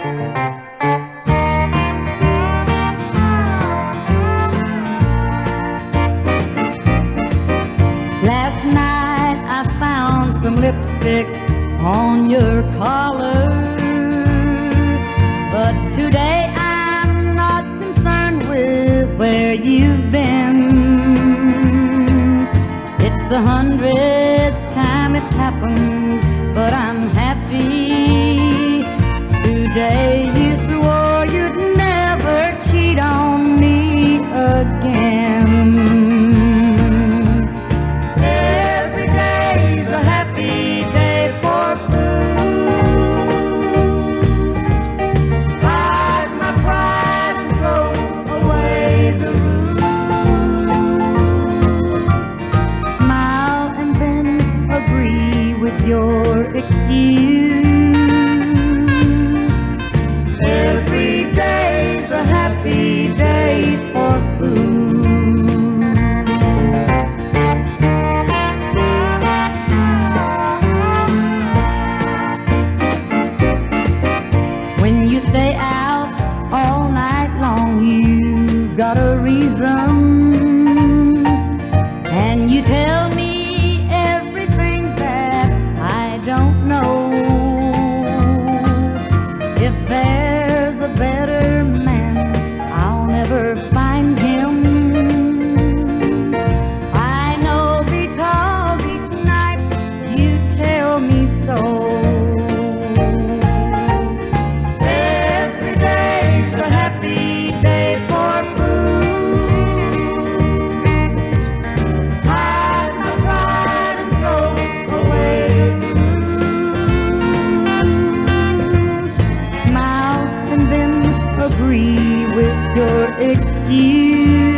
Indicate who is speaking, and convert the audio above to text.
Speaker 1: Last night I found some lipstick on your collar. But today I'm not concerned with where you've been. It's the hundredth time it's happened. your excuse. Every day's a happy agree with your excuse.